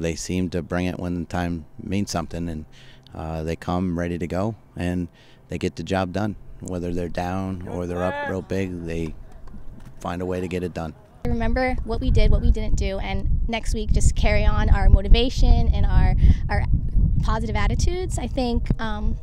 they seem to bring it when the time means something, and uh, they come ready to go, and they get the job done. Whether they're down or they're up real big, they find a way to get it done. Remember what we did, what we didn't do, and next week just carry on our motivation and our our positive attitudes. I think um,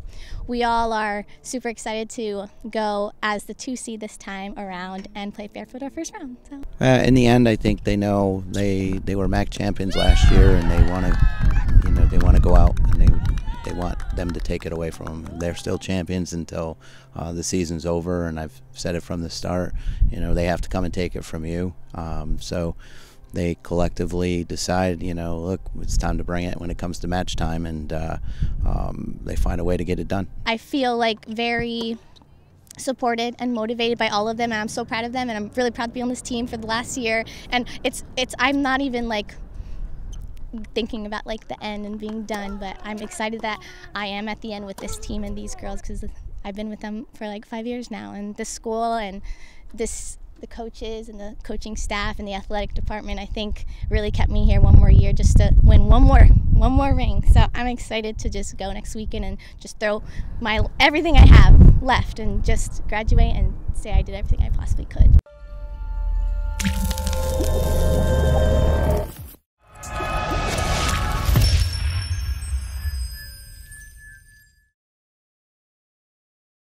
we all are super excited to go as the two seed this time around and play Fairfield our first round. So. Uh, in the end, I think they know they they were MAAC champions last year, and they want to, you know, they want to go out and they they want them to take it away from them. They're still champions until uh, the season's over, and I've said it from the start. You know, they have to come and take it from you. Um, so they collectively decide, you know, look, it's time to bring it when it comes to match time, and uh, um, they find a way to get it done. I feel like very supported and motivated by all of them and I'm so proud of them and I'm really proud to be on this team for the last year and it's it's I'm not even like thinking about like the end and being done, but I'm excited that I am at the end with this team and these girls because I've been with them for like five years now, and the school and this the coaches and the coaching staff and the athletic department I think really kept me here one more year just to win one more one more ring. So I'm excited to just go next weekend and just throw my everything I have left and just graduate and say I did everything I possibly could.